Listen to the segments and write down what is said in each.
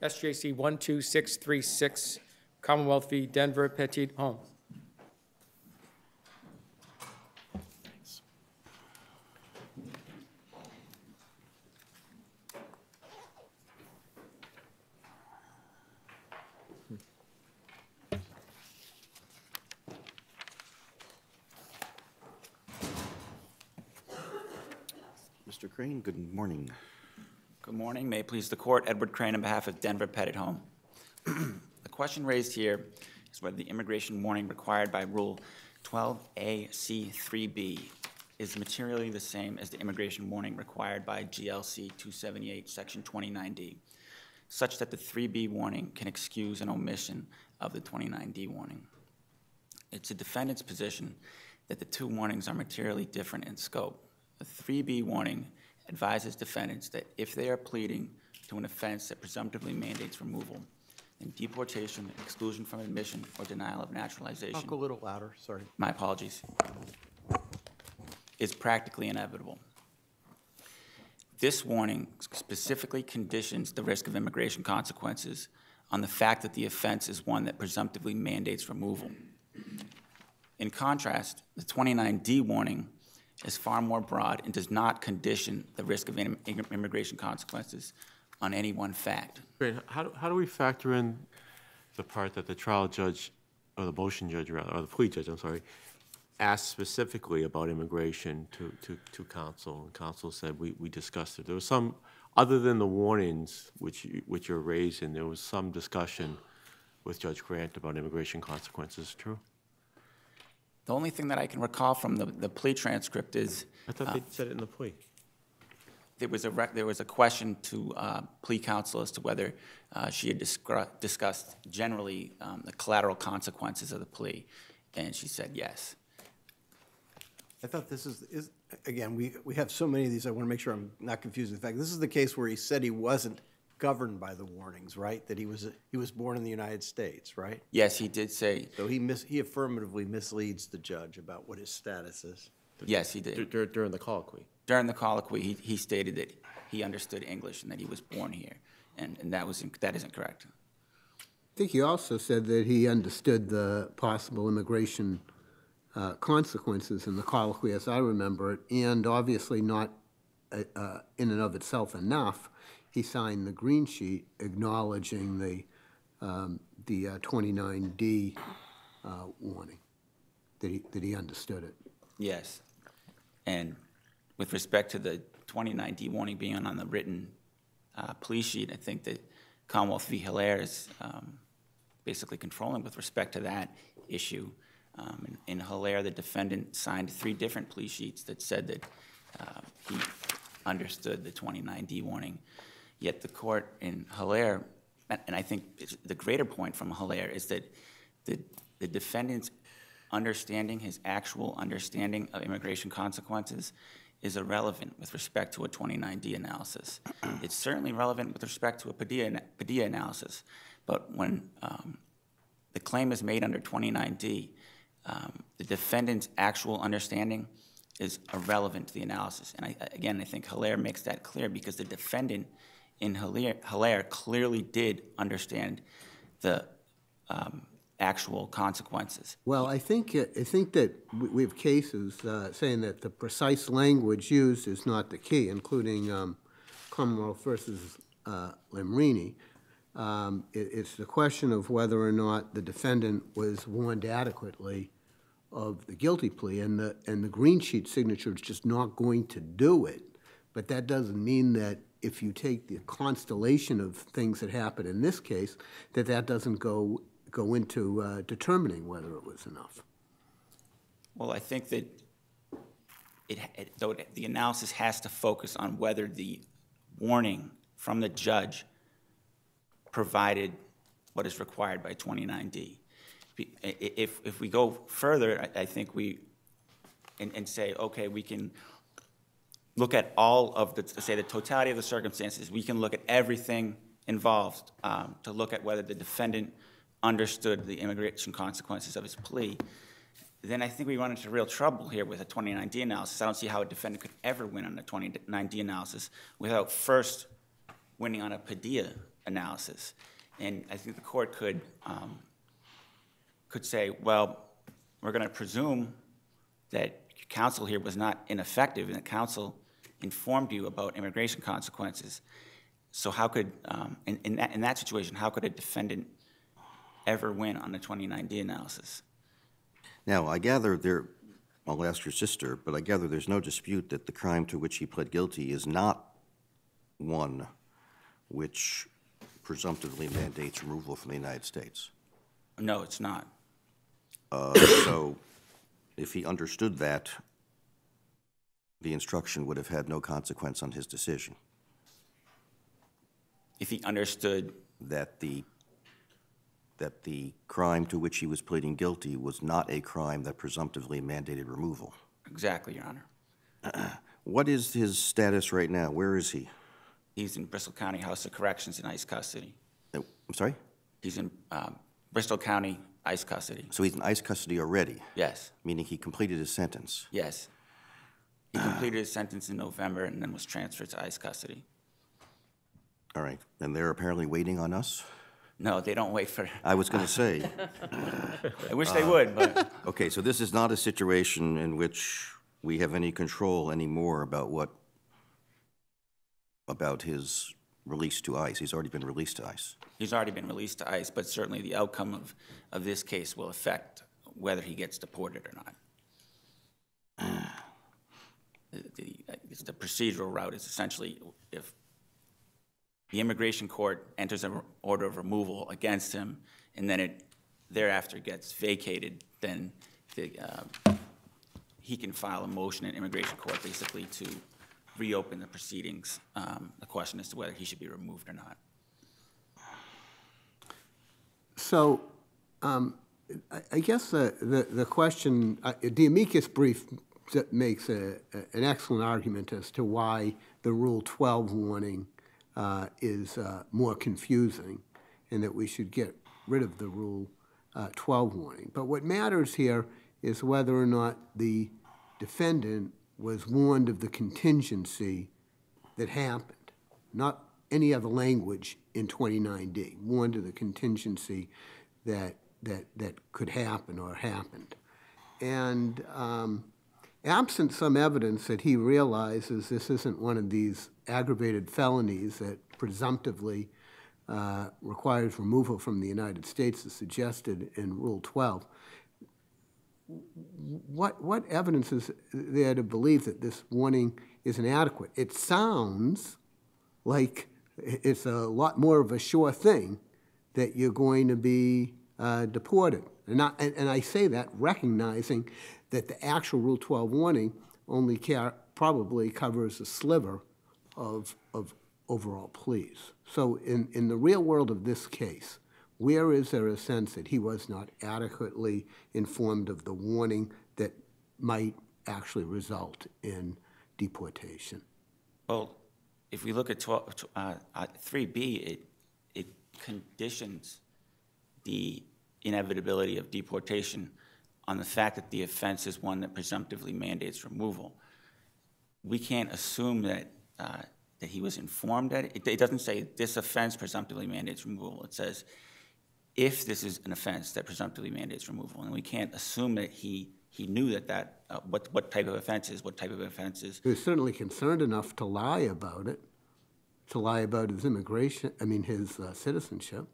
SJC 12636, Commonwealth v. Denver Petit-Homme. Mr. Crane, good morning. Good morning. May it please the court, Edward Crane on behalf of Denver Petit-Homme. The question raised here is whether the immigration warning required by Rule 12AC3B is materially the same as the immigration warning required by GLC 278, Section 29D, such that the 3B warning can excuse an omission of the 29D warning. It's the defendant's position that the two warnings are materially different in scope. The 3B warning advises defendants that if they are pleading to an offense that presumptively mandates removal, then deportation, exclusion from admission, or denial of naturalization, Talk a little louder, sorry. my apologies, is practically inevitable. This warning specifically conditions the risk of immigration consequences on the fact that the offense is one that presumptively mandates removal. In contrast, the 29D warning is far more broad and does not condition the risk of immigration consequences on any one fact. Great. How, do- how do we factor in the part that the trial judge, or the motion judge, rather, or the plea judge, I'm sorry, asked specifically about immigration to, to, to counsel, and counsel said, we, we discussed it. There was some, other than the warnings which, which you're raising, there was some discussion with Judge Grant about immigration consequences, true? The only thing that I can recall from the, the plea transcript is I thought they said it in the plea. there was a, rec- there was a question to uh, plea counsel as to whether uh, she had discru- discussed generally um, the collateral consequences of the plea, and she said yes. I thought this is, is, again, we, we have so many of these, I want to make sure I'm not confusing the fact. This is the case where he said he wasn't governed by the warnings, right? That he was, he was born in the United States, right? Yes, he did say, So he mis, he affirmatively misleads the judge about what his status is. yes, he Dur- did. dur- During the colloquy. During the colloquy, he, he stated that he understood English and that he was born here, and, and that was, inc- that isn't correct. I think he also said that he understood the possible immigration uh, consequences in the colloquy, as I remember it, and obviously not uh, uh, in and of itself enough. He signed the green sheet acknowledging the, um, the uh, 29D uh, warning, that he, that he understood it. Yes. And with respect to the 29D warning being on the written uh, plea sheet, I think that Commonwealth v. Hilaire is um, basically controlling with respect to that issue. Um, In in Hilaire, the defendant signed three different police sheets that said that uh, he understood the 29D warning. Yet the court in Hilaire, and I think the greater point from Hilaire is that the the defendant's understanding, his actual understanding of immigration consequences is irrelevant with respect to a 29D analysis. It's certainly relevant with respect to a Padilla, Padilla analysis, but when um, the claim is made under 29D, um, the defendant's actual understanding is irrelevant to the analysis. And I, again, I think Hilaire makes that clear because the defendant in Hilaire, Hilaire clearly did understand the um, actual consequences. Well, I think, I think that we- have cases uh, saying that the precise language used is not the key, including um, Commonwealth versus uh. Um, it- It's the question of whether or not the defendant was warned adequately of the guilty plea, and the, and the green sheet signature is just not going to do it. But that doesn't mean that if you take the constellation of things that happened in this case, that that doesn't go, go into uh, determining whether it was enough. Well, I think that it, it- though it- the analysis has to focus on whether the warning from the judge provided what is required by 29D. Be- i- i- If, if we go further, I, I think we, and, and say, okay, we can look at all of the, say, the totality of the circumstances, we can look at everything involved um, to look at whether the defendant understood the immigration consequences of his plea, then I think we run into real trouble here with a 29D analysis. I don't see how a defendant could ever win on a 29D analysis without first winning on a Padilla analysis. And I think the court could, um, could say, well, we're going to presume that counsel here was not ineffective and that counsel informed you about immigration consequences. So how could, um, in, in that, in that situation, how could a defendant ever win on the 29D analysis? Now, I gather there, I'll ask your sister, but I gather there's no dispute that the crime to which he pled guilty is not one which presumptively mandates removal from the United States. No, it's not. Uh, So if he understood that, the instruction would have had no consequence on his decision, If he understood, that the, that the crime to which he was pleading guilty was not a crime that presumptively mandated removal. exactly, Your Honor. What is his status right now? Where is he? He's in Bristol County House of Corrections in ICE custody. Uh, I'm sorry? He's in um, Bristol County ICE custody. So he's in ICE custody already, Yes, meaning he completed his sentence. yes. He completed his sentence in November and then was transferred to ICE custody. All right, and they're apparently waiting on us? No, they don't wait for, I was going to say, I wish they would, but uh, okay, so this is not a situation in which we have any control anymore about what, about his release to ICE. He's already been released to ICE. he's already been released to ICE, but certainly the outcome of, of this case will affect whether he gets deported or not. The, the, procedural route is essentially if the immigration court enters an order of removal against him, and then it thereafter gets vacated, then the, uh, he can file a motion in immigration court basically to reopen the proceedings. Um, The question as to whether he should be removed or not. So, um, I, I guess the, the, the question, uh, the amicus brief makes a, a- an excellent argument as to why the Rule 12 warning uh, is uh, more confusing, and that we should get rid of the Rule uh, 12 warning. But what matters here is whether or not the defendant was warned of the contingency that happened, not any other language in 29D, warned of the contingency that, that, that could happen or happened. And um, absent some evidence that he realizes this isn't one of these aggravated felonies that presumptively uh, requires removal from the United States as suggested in Rule 12, what, what evidence is there to believe that this warning is inadequate? It sounds like it's a lot more of a sure thing that you're going to be uh, deported. And I, and, and I say that recognizing that the actual Rule 12 warning only care, probably covers a sliver of, of overall pleas. So in, in the real world of this case, where is there a sense that he was not adequately informed of the warning that might actually result in deportation? Well, if we look at 12, uh, uh, 3B, it, it conditions the inevitability of deportation on the fact that the offense is one that presumptively mandates removal. We can't assume that, uh, that he was informed that, it, it doesn't say this offense presumptively mandates removal. It says if this is an offense that presumptively mandates removal. And we can't assume that he, he knew that that, uh, what, what type of offense is, what type of offense is. He was certainly concerned enough to lie about it, to lie about his immigration, I mean, his uh, citizenship.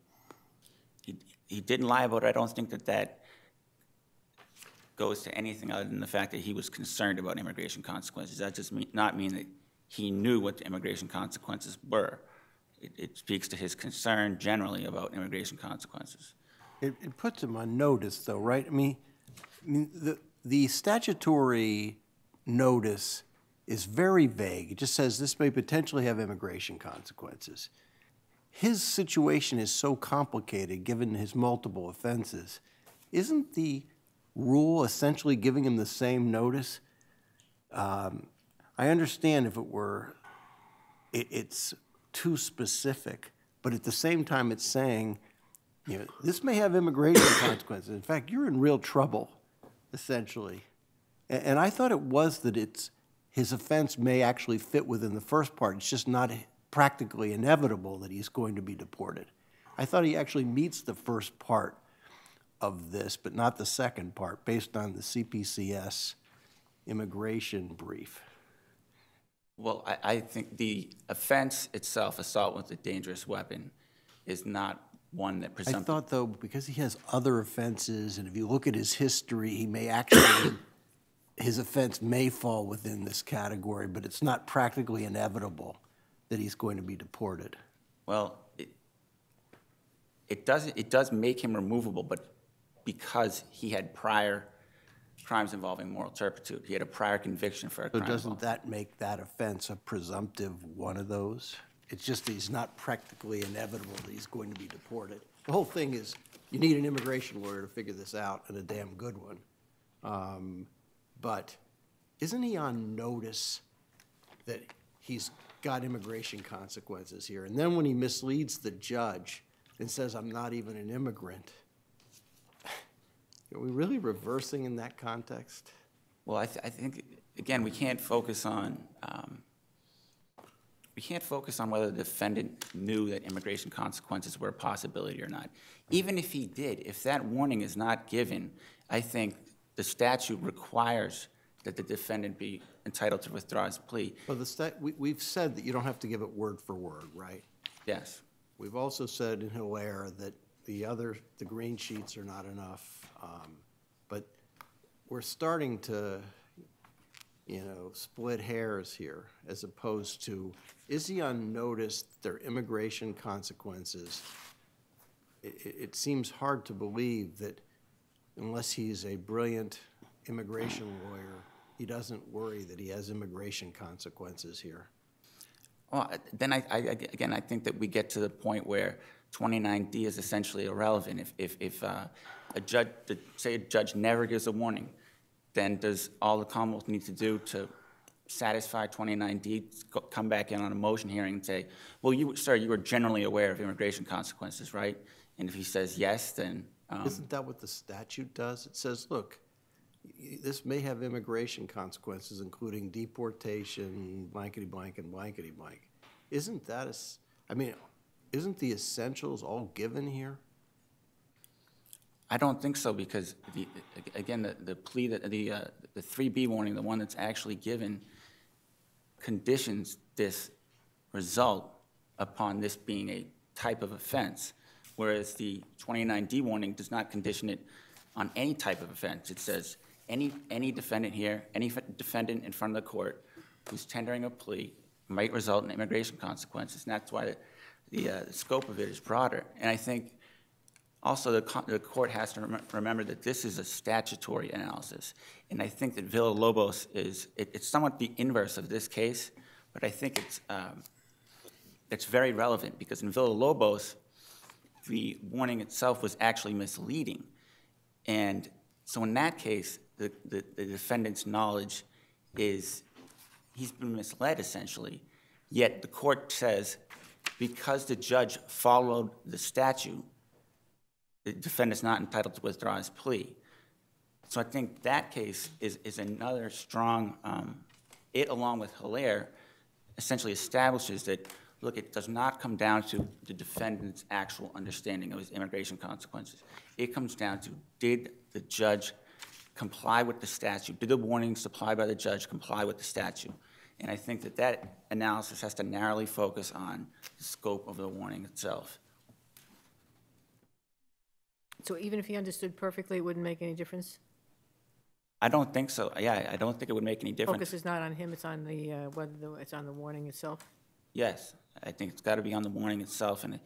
he, he didn't lie about it. I don't think that that goes to anything other than the fact that he was concerned about immigration consequences. That does not mean that he knew what the immigration consequences were. It, it speaks to his concern generally about immigration consequences. It, it puts him on notice, though, right? I mean, I mean, the, the statutory notice is very vague. It just says this may potentially have immigration consequences. His situation is so complicated, given his multiple offenses. Isn't the rule essentially giving him the same notice? Um, I understand if it were it, it's too specific, but at the same time, it's saying, you know, this may have immigration consequences. In fact, you're in real trouble, essentially. A- And, I thought it was that it's his offense may actually fit within the first part. It's just not practically inevitable that he's going to be deported. I thought he actually meets the first part of this, but not the second part, based on the CPCS immigration brief. Well, I, I think the offense itself, assault with a dangerous weapon, is not one that I thought, though, because he has other offenses, and if you look at his history, he may actually, his offense may fall within this category, but it's not practically inevitable that he's going to be deported. Well, it, it does, it does make him removable, but because he had prior crimes involving moral turpitude, he had a prior conviction for a crime. So crime. doesn't involving- that make that offense a presumptive one of those? It's just that he's not practically inevitable that he's going to be deported. The whole thing is, you need an immigration lawyer to figure this out, and a damn good one. Um, But isn't he on notice that he's got immigration consequences here? And then when he misleads the judge and says, I'm not even an immigrant, are we really reversing in that context? Well, I, th- I think, again, we can't focus on, um, we can't focus on whether the defendant knew that immigration consequences were a possibility or not. Even if he did, if that warning is not given, I think the statute requires that the defendant be entitled to withdraw his plea. Well, the stat, we, we've said that you don't have to give it word for word, right? Yes. We've also said in Hilaire that the other, the green sheets are not enough. Um, But we're starting to, you know, split hairs here as opposed to, is he on notice that there immigration consequences? It, it, it seems hard to believe that unless he's a brilliant immigration lawyer, he doesn't worry that he has immigration consequences here. Well, then I, I, again, I think that we get to the point where 29D is essentially irrelevant. If, if, if uh, a judge, say a judge never gives a warning, then does all the Commonwealth need to do to satisfy 29D, go- come back in on a motion hearing and say, well, you, sir, you were generally aware of immigration consequences, right? And if he says yes, then, um, Isn't that what the statute does? It says, look, this may have immigration consequences, including deportation, blankety blank and blankety blank. Isn't that, a... I mean, isn't the essentials all given here? I don't think so, because the, again, the, the plea, that the, uh, the three B warning, the one that's actually given, conditions this result upon this being a type of offense, whereas the twenty-nine D warning does not condition it on any type of offense. It says, any, any defendant here, any defendant in front of the court who's tendering a plea might result in immigration consequences, and that's why the, uh, scope of it is broader. And I think also, the, the court has to rem- remember that this is a statutory analysis. And I think that Villalobos is, it, it's somewhat the inverse of this case, but I think it's, um, it's very relevant because in Villalobos, the warning itself was actually misleading. And so in that case, the, the, the defendant's knowledge is, he's been misled essentially. Yet the court says, because the judge followed the statute, the defendant's not entitled to withdraw his plea. So I think that case is, is another strong, um, it along with Hilaire essentially establishes that, look, it does not come down to the defendant's actual understanding of his immigration consequences. It comes down to, did the judge comply with the statute? Did the warnings supplied by the judge comply with the statute? And I think that that analysis has to narrowly focus on the scope of the warning itself. So even if he understood perfectly, it wouldn't make any difference? I don't think so. Yeah, I don't think it would make any difference. Focus is not on him, it's on the, uh, whether the- it's on the warning itself? Yes, I think it's got to be on the warning itself, and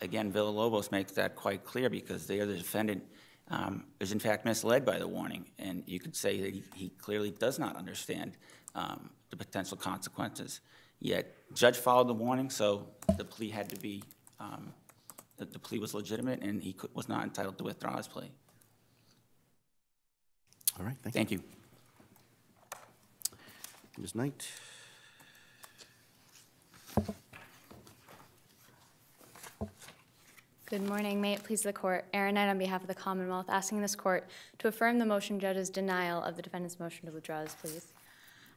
again, Villalobos makes that quite clear, because they are the defendant um, is in fact misled by the warning, and you could say that he- he clearly does not understand um, the potential consequences. Yet, judge followed the warning, so the plea had to be, um, the the plea was legitimate, and he could- was not entitled to withdraw his plea. All right, thank you. Thank you. Ms. Knight? Good morning. May it please the court. Aaron Knight on behalf of the Commonwealth, asking this court to affirm the motion judge's denial of the defendant's motion to withdraw his pleas.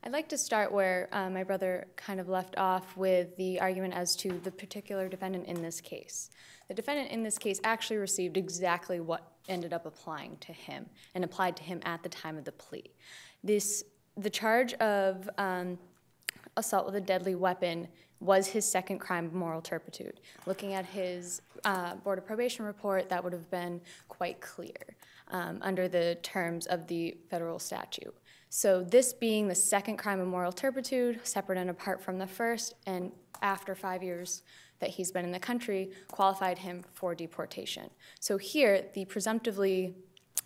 I'd like to start where uh, my brother kind of left off with the argument as to the particular defendant in this case. The defendant in this case actually received exactly what ended up applying to him and applied to him at the time of the plea. This, the charge of um, assault with a deadly weapon was his second crime of moral turpitude. Looking at his uh, Board of Probation report, that would have been quite clear um, under the terms of the federal statute. So this being the second crime of moral turpitude, separate and apart from the first, and after five years that he's been in the country, qualified him for deportation. So here, the presumptively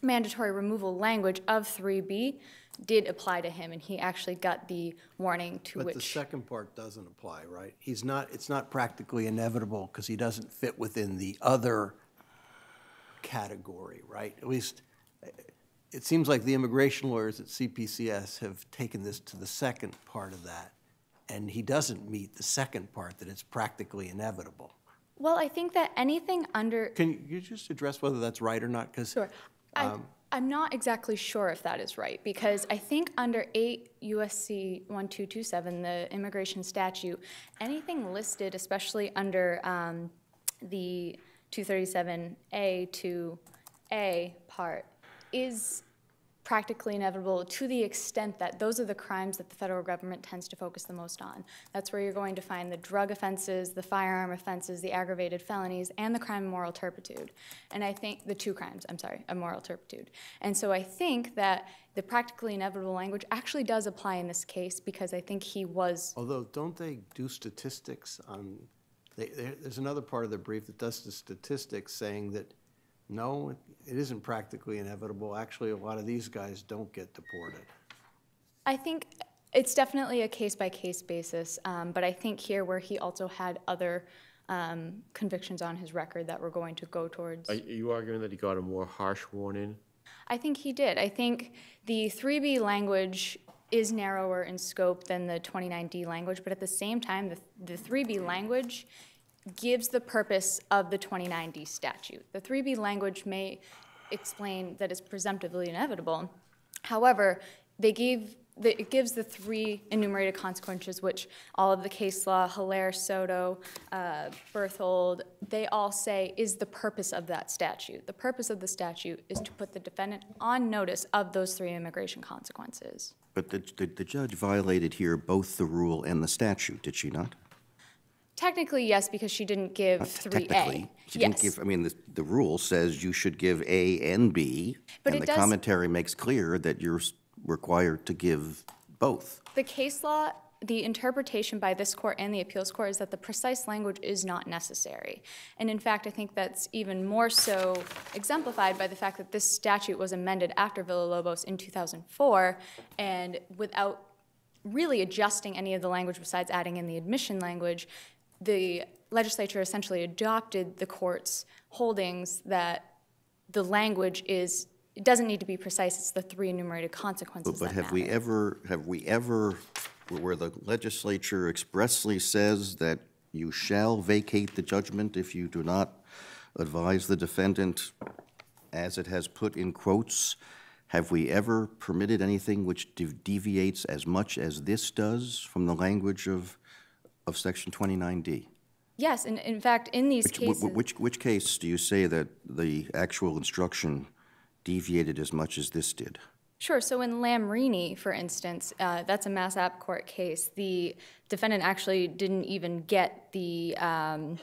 mandatory removal language of 3B did apply to him, and he actually got the warning to But the second part doesn't apply, right? He's not, it's not practically inevitable because he doesn't fit within the other category, right? At least, it seems like the immigration lawyers at CPCS have taken this to the second part of that, and he doesn't meet the second part, that it's practically inevitable. Well, I think that anything under, Can you- just address whether that's right or not? Because Sure. I, I'm not exactly sure if that is right, because I think under 8 USC 1227, the immigration statute, anything listed, especially under um, the 237A to A part, is practically inevitable to the extent that those are the crimes that the federal government tends to focus the most on. That's where you're going to find the drug offenses, the firearm offenses, the aggravated felonies, and the crime of moral turpitude. And I think, the two crimes, I'm sorry, of moral turpitude. And so I think that the practically inevitable language actually does apply in this case because I think he was, Although, don't they do statistics on, they, there's another part of the brief that does the statistics saying that, no, it isn't practically inevitable. Actually, a lot of these guys don't get deported. I think it's definitely a case-by-case basis, um, but I think here where he also had other um, convictions on his record that were going to go towards. Are you arguing that he got a more harsh warning? I think he did. I think the 3B language is narrower in scope than the 29D language, but at the same time, the, the 3B language gives the purpose of the 29D statute. The 3B language may explain that it's presumptively inevitable. However, they gave, the, it gives the three enumerated consequences, which all of the case law, Hilaire, Soto, uh, Berthold, they all say is the purpose of that statute. The purpose of the statute is to put the defendant on notice of those three immigration consequences. But the, the, the judge violated here both the rule and the statute, did she not? Technically, yes, because she didn't give Not 3A. Technically, she didn't Yes. give, I mean, the, the rule says you should give A and B. But And the does- commentary makes clear that you're s- required to give both. The case law, the interpretation by this court and the appeals court is that the precise language is not necessary. And in fact, I think that's even more so exemplified by the fact that this statute was amended after Villalobos in 2004, and without really adjusting any of the language besides adding in the admission language, the legislature essentially adopted the court's holdings that the language is, it doesn't need to be precise, it's the three enumerated consequences But that have we ever, have we ever, where the legislature expressly says that you shall vacate the judgment if you do not advise the defendant, as it has put in quotes, have we ever permitted anything which deviates as much as this does from the language of, of Section 29D? Yes, and in fact, in these Which, cases. wh- which, which case do you say that the actual instruction deviated as much as this did? Sure. So in Lamrini, for instance, uh, that's a Mass App Court case. The defendant actually didn't even get the um,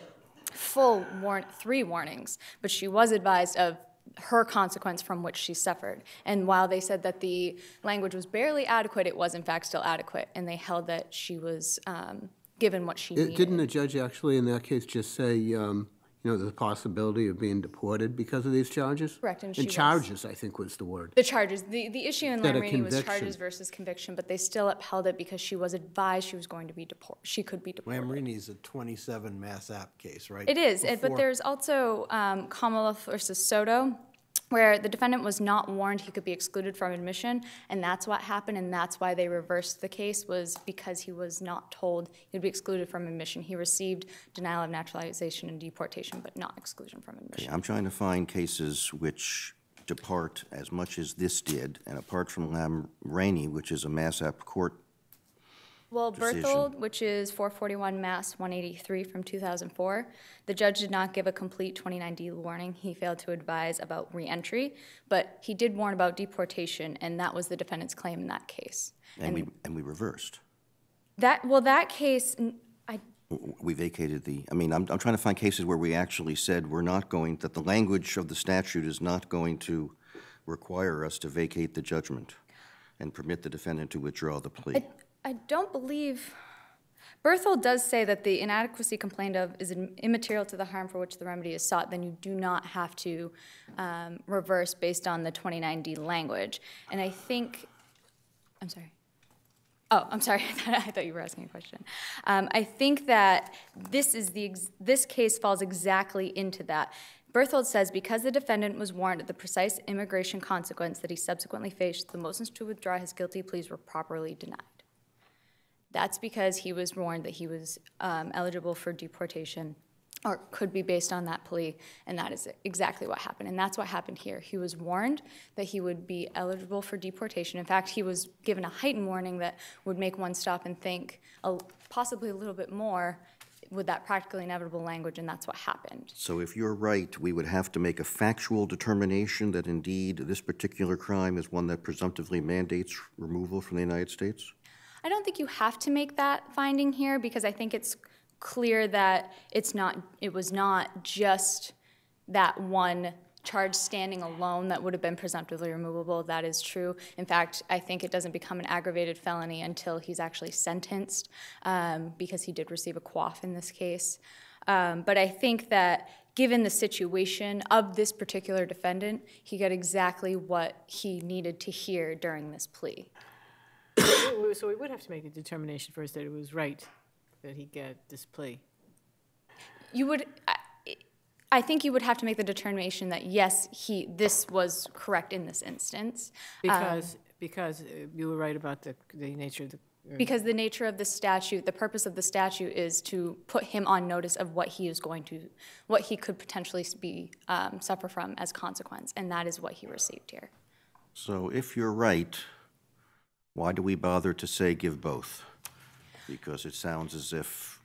full warrant, three warnings, but she was advised of her consequence from which she suffered. And while they said that the language was barely adequate, it was in fact still adequate, and they held that she was um, given what she It- needed. Didn't the judge actually, in that case, just say, um, you know, the possibility of being deported because of these charges? Correct, and she And was. charges, I think was the word. The charges, the, the issue in Instead Lamrini was charges versus conviction, but they still upheld it because she was advised she was going to be deported, she could be deported. Lamrini's a 27 Mass App case, right? It is, it- but there's also um, Commonwealth versus Soto, where the defendant was not warned he could be excluded from admission, and that's what happened, and that's why they reversed the case, was because he was not told he'd be excluded from admission. He received denial of naturalization and deportation, but not exclusion from Okay, admission. I'm trying to find cases which depart as much as this did, and apart from Lam Rainey, which is a Mass App court Well, decision? Berthold, which is 441 Mass 183 from 2004, the judge did not give a complete 29D warning. He failed to advise about reentry, but he did warn about deportation, and that was the defendant's claim in that case. And we, and we reversed. That, well, that case, I, We vacated the, I mean, I'm, I'm trying to find cases where we actually said we're not going, that the language of the statute is not going to require us to vacate the judgment and permit the defendant to withdraw the plea. I, don't believe, Berthold does say that the inadequacy complained of is immaterial to the harm for which the remedy is sought, then you do not have to um, reverse based on the 29D language. And I think, I'm sorry. Oh, I'm sorry. I thought you were asking a question. Um, I think that this is the this case falls exactly into that. Berthold says because the defendant was warned of the precise immigration consequence that he subsequently faced, the motions to withdraw his guilty pleas were properly denied. That's because he was warned that he was um, eligible for deportation or could be based on that plea, and that is exactly what happened. And that's what happened here. He was warned that he would be eligible for deportation. In fact, he was given a heightened warning that would make one stop and think a, possibly a little bit more with that practically inevitable language, and that's what happened. So if you're right, we would have to make a factual determination that indeed this particular crime is one that presumptively mandates removal from the United States? I don't think you have to make that finding here because I think it's clear that it's not, it was not just that one charge standing alone that would have been presumptively removable. That is true. In fact, I think it doesn't become an aggravated felony until he's actually sentenced um, because he did receive a CWOF in this case. Um, but I think that given the situation of this particular defendant, he got exactly what he needed to hear during this plea. So we would have to make a determination first that it was right that he get this plea. You would, I- I think you would have to make the determination that, yes, he, this was correct in this instance. Because, because uh, you were right about the, the nature of the, Because the nature of the statute, the purpose of the statute is to put him on notice of what he is going to, what he could potentially be, um, suffer from as consequence, and that is what he received here. So if you're right, why do we bother to say give both? Because it sounds as if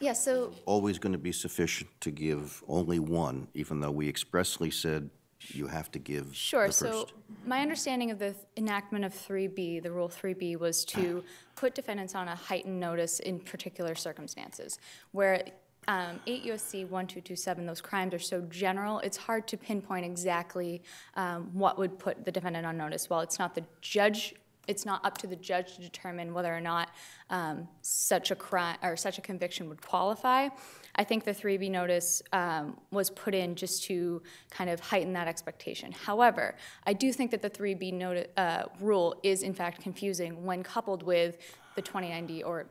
Yeah, so always going to be sufficient to give only one, even though we expressly said you have to give the Sure, so my understanding of the enactment of 3B, the Rule 3B, was to put defendants on a heightened notice in particular circumstances, where um, 8 USC 1227, those crimes are so general, it's hard to pinpoint exactly um, what would put the defendant on notice. While it's not the judge, it's not up to the judge to determine whether or not um, such a crime, or such a conviction would qualify. I think the 3B notice um, was put in just to kind of heighten that expectation. However, I do think that the 3B noti- uh, rule is in fact confusing when coupled with the 29D or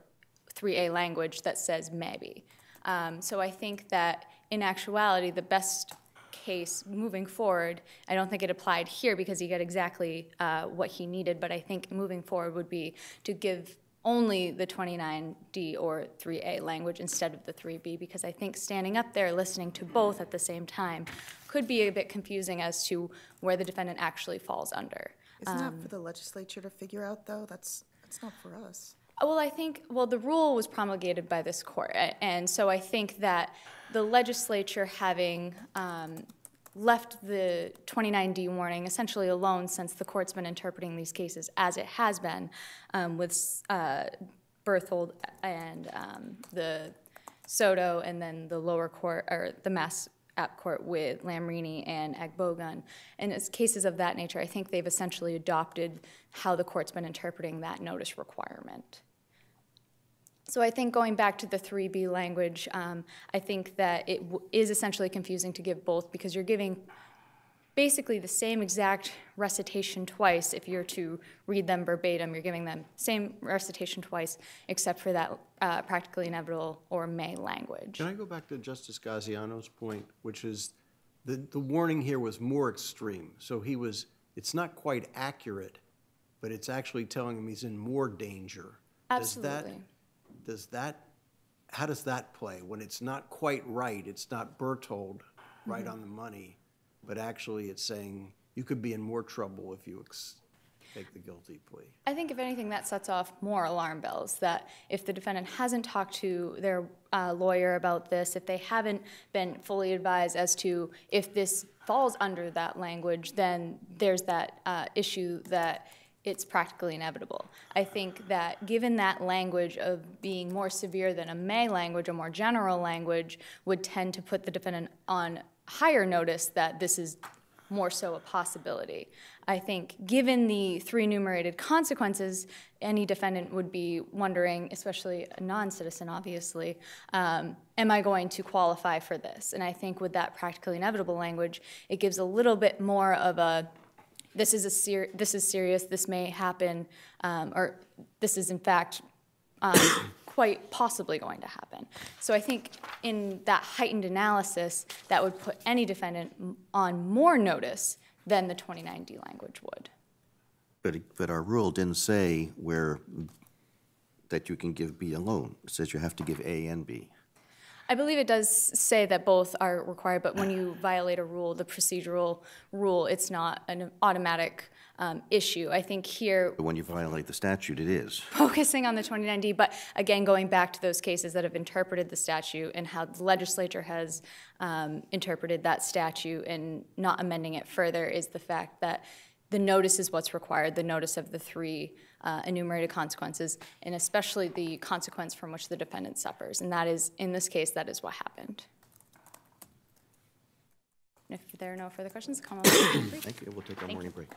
3A language that says maybe. Um, So I think that in actuality, the best case moving forward, I don't think it applied here because he got exactly uh, what he needed, but I think moving forward would be to give only the 29D or 3A language instead of the 3B, because I think standing up there listening to both at the same time could be a bit confusing as to where the defendant actually falls under. Isn't that for the legislature to figure out, though? That's, that's not for us. Well, I think, well, the rule was promulgated by this court, and so I think that the legislature having um, left the 29D warning essentially alone since the court's been interpreting these cases as it has been um, with uh, Berthold and um, the Soto, and then the lower court, or the Mass App Court with Lamrini and Agbogun. And it's cases of that nature, I think they've essentially adopted how the court's been interpreting that notice requirement. So I think going back to the 3B language, um, I think that it is essentially confusing to give both because you're giving basically the same exact recitation twice if you're to read them verbatim. You're giving them same recitation twice except for that uh, practically inevitable or may language. Can I go back to Justice Gaziano's point, which is the, the warning here was more extreme. So he was, it's not quite accurate, but it's actually telling him he's in more danger. Absolutely. Does that- Does that, how does that play? When it's not quite right, it's not Bertold right on the money, but actually it's saying you could be in more trouble if you, take the guilty plea. I think if anything, that sets off more alarm bells, that if the defendant hasn't talked to their uh, lawyer about this, if they haven't been fully advised as to if this falls under that language, then there's that uh, issue that it's practically inevitable. I think that given that language of being more severe than a may language, a more general language, would tend to put the defendant on higher notice that this is more so a possibility. I think, given the three enumerated consequences, any defendant would be wondering, especially a non-citizen, obviously, um, am I going to qualify for this? And I think with that practically inevitable language, it gives a little bit more of a, this is a ser- this is serious, this may happen, um, or this is in fact um, quite possibly going to happen. So I think in that heightened analysis, that would put any defendant on more notice than the 29D language would. But, but our rule didn't say where, that you can give B alone. It says you have to give A and B. I believe it does say that both are required, but when you violate a rule, the procedural rule, it's not an automatic um, issue. I think here, when you violate the statute, it is. focusing on the 29D, but again, going back to those cases that have interpreted the statute and how the legislature has um, interpreted that statute and not amending it further is the fact that the notice is what's required, the notice of the three uh, enumerated consequences, and especially the consequence from which the defendant suffers. And that is, in this case, that is what happened. If there are no further questions, come on. Thank you. We'll take our morning break.